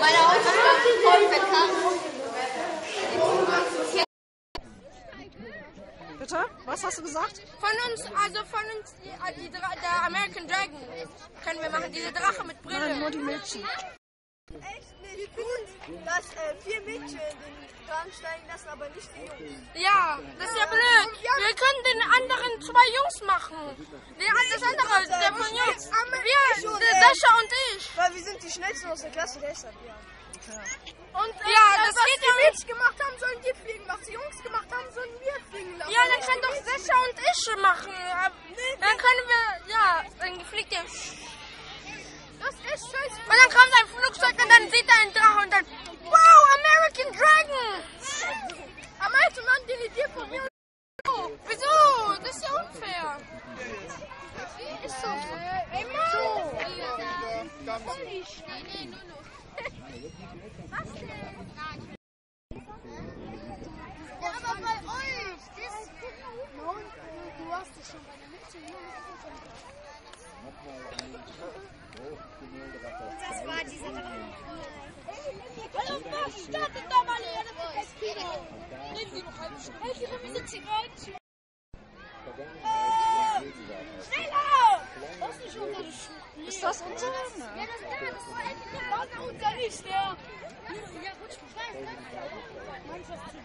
Meine sind voll verkackt. Bitte? Was hast du gesagt? Von uns, also von uns, die, äh, die, der American Dragon können wir machen. Diese Drache mit Nein, Brille. nur die Mädchen. echt nicht gut, dass äh, vier Mädchen den Kran steigen lassen, aber nicht die Jungs. Ja, das ist ja blöd. Wir können den anderen zwei Jungs machen. Den, das andere, der von Jungs. Wir, der Sascha und ich. Weil wir sind die schnellsten aus der Klasse, deshalb, ja. Und ja, das was geht die. Mädchen gemacht haben, sollen die fliegen. Was die Jungs gemacht haben, sollen wir fliegen lassen. Ja, dann kann doch Sascha und ich machen. Dann können wir, ja, dann fliegt der. Das ist scheiße. Und dann kommt ein Flugzeug und dann sieht er einen Drache und dann, wow, American Dragon. Am meisten Mann, den Idee von mir. Oh, wieso? Das ist ja unfair. Ist so. Ey, Mann. Ja, aber bei euch. Das du hast es schon bei der Mitte. Das war dieser Hallo, was? Startet doch mal hier. Das ist Kino. Nehmen Sie noch halb Hey, wir sind hier rein. Ist nicht. Ist das unsere? Ja, das, ja, das war der Partner unser ist, ja. Ja, gut, ich weiß. Mannschaft zu